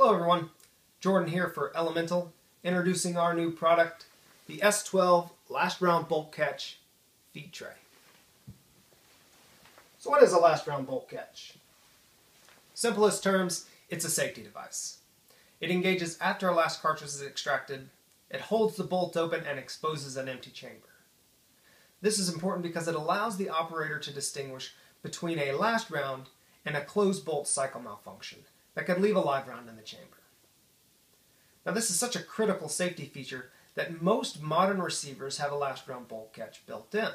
Hello everyone, Jordan here for Helemental, introducing our new product, the S12 Last Round Bolt Catch Feed Tray. So what is a last round bolt catch? Simplest terms, it's a safety device. It engages after a last cartridge is extracted, it holds the bolt open and exposes an empty chamber. This is important because it allows the operator to distinguish between a last round and a closed bolt cycle malfunction that could leave a live round in the chamber. Now this is such a critical safety feature that most modern receivers have a last round bolt catch built in,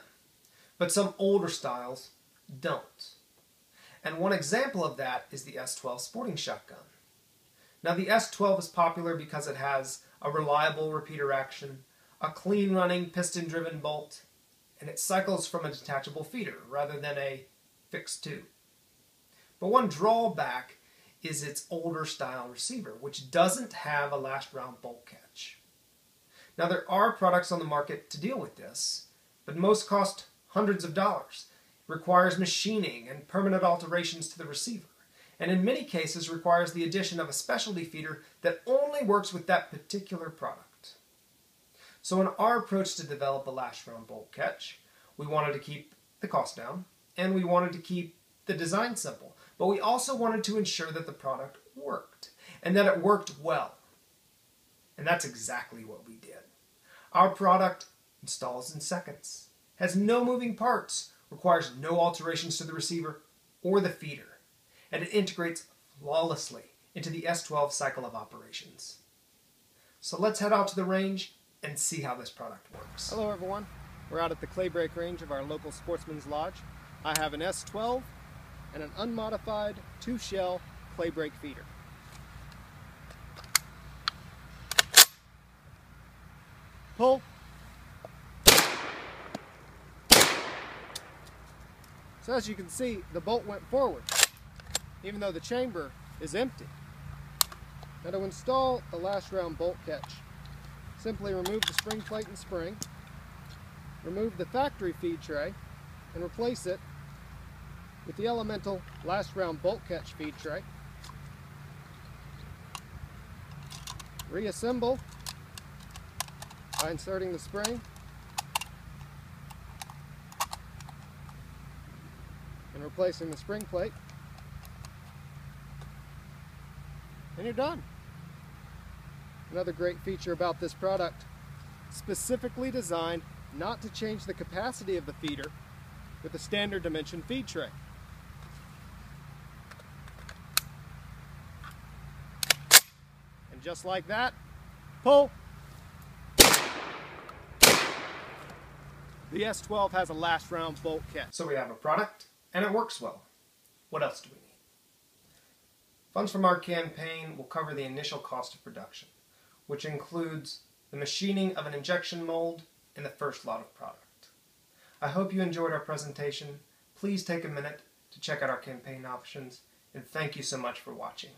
but some older styles don't. And one example of that is the S12 sporting shotgun. Now the S12 is popular because it has a reliable repeater action, a clean running piston driven bolt, and it cycles from a detachable feeder rather than a fixed tube. But one drawback is its older style receiver, which doesn't have a last round bolt catch. Now there are products on the market to deal with this, but most cost hundreds of dollars, requires machining and permanent alterations to the receiver, and in many cases requires the addition of a specialty feeder that only works with that particular product. So in our approach to develop a last round bolt catch, we wanted to keep the cost down, and we wanted to keep the design simple, but we also wanted to ensure that the product worked, and that it worked well. And that's exactly what we did. Our product installs in seconds, has no moving parts, requires no alterations to the receiver or the feeder, and it integrates flawlessly into the S12 cycle of operations. So let's head out to the range and see how this product works. Hello everyone, we're out at the clay break range of our local Sportsman's Lodge. I have an S12 and an unmodified two-shell clay break feeder. Pull So as you can see, the bolt went forward, even though the chamber is empty. Now to install the last round bolt catch, simply remove the spring plate and spring, remove the factory feed tray, and replace it with the Helemental last round bolt catch feed tray. Reassemble by inserting the spring and replacing the spring plate. And you're done. Another great feature about this product, specifically designed not to change the capacity of the feeder with a standard dimension feed tray. Just like that, pull. The S12 has a last round bolt catch. So we have a product and it works well. What else do we need? Funds from our campaign will cover the initial cost of production, which includes the machining of an injection mold and the first lot of product. I hope you enjoyed our presentation. Please take a minute to check out our campaign options, and thank you so much for watching.